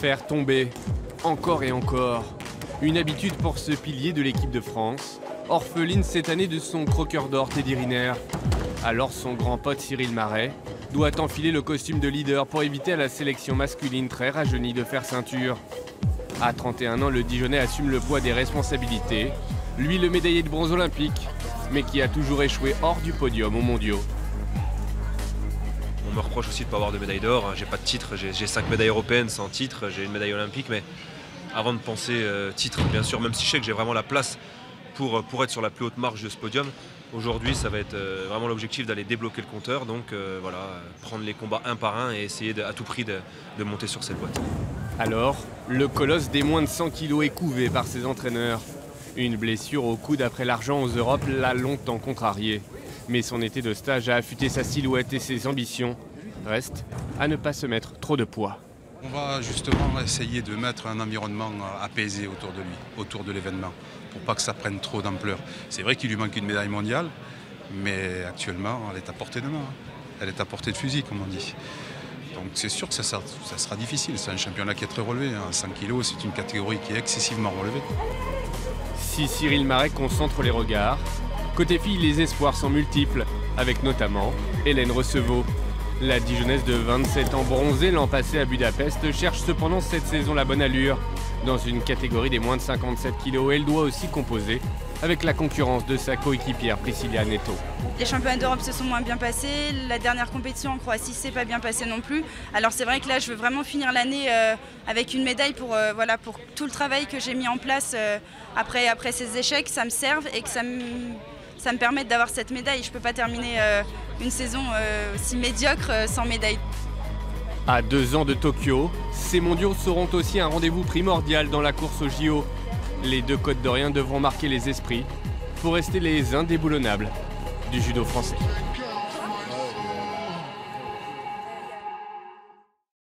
Faire tomber, encore et encore. Une habitude pour ce pilier de l'équipe de France, orpheline cette année de son croqueur d'or Teddy Riner. Alors son grand pote Cyril Marais doit enfiler le costume de leader pour éviter à la sélection masculine très rajeunie de faire ceinture. À 31 ans, le Dijonais assume le poids des responsabilités. Lui, le médaillé de bronze olympique, mais qui a toujours échoué hors du podium aux mondiaux. On me reproche aussi de ne pas avoir de médaille d'or. J'ai pas de titre, j'ai 5 médailles européennes sans titre, j'ai une médaille olympique, mais avant de penser euh, titre, bien sûr, même si je sais que j'ai vraiment la place pour, pour être sur la plus haute marge de ce podium, aujourd'hui ça va être euh, vraiment l'objectif d'aller débloquer le compteur, donc euh, voilà, prendre les combats un par un et essayer à tout prix de, de monter sur cette boîte. Alors, le colosse des moins de 100 kilos est couvé par ses entraîneurs. Une blessure au coude après l'argent aux Europes l'a longtemps contrarié. Mais son été de stage a affûté sa silhouette et ses ambitions. Reste à ne pas se mettre trop de poids. On va justement essayer de mettre un environnement apaisé autour de lui, autour de l'événement, pour pas que ça prenne trop d'ampleur. C'est vrai qu'il lui manque une médaille mondiale, mais actuellement, elle est à portée de main. Elle est à portée de fusil, comme on dit. Donc c'est sûr que ça, ça, ça sera difficile. C'est un championnat qui est très relevé. À 100 kg, c'est une catégorie qui est excessivement relevée. Si Cyril Marais concentre les regards, côté filles, les espoirs sont multiples, avec notamment Hélène Recevaux. La Dijonnaise de 27 ans bronzée l'an passé à Budapest cherche cependant cette saison la bonne allure. Dans une catégorie des moins de 57 kg, elle doit aussi composer avec la concurrence de sa coéquipière Priscilla Neto. Les championnats d'Europe se sont moins bien passés, la dernière compétition en Croatie s'est pas bien passée non plus. Alors c'est vrai que là je veux vraiment finir l'année euh, avec une médaille pour, euh, voilà, pour tout le travail que j'ai mis en place euh, après, après ces échecs, ça me serve et que ça me, ça me permette d'avoir cette médaille. Je ne peux pas terminer euh, une saison euh, aussi médiocre euh, sans médaille. À deux ans de Tokyo, ces mondiaux seront aussi un rendez-vous primordial dans la course au JO. Les deux Côtes d'Orient devront marquer les esprits pour rester les indéboulonnables du judo français.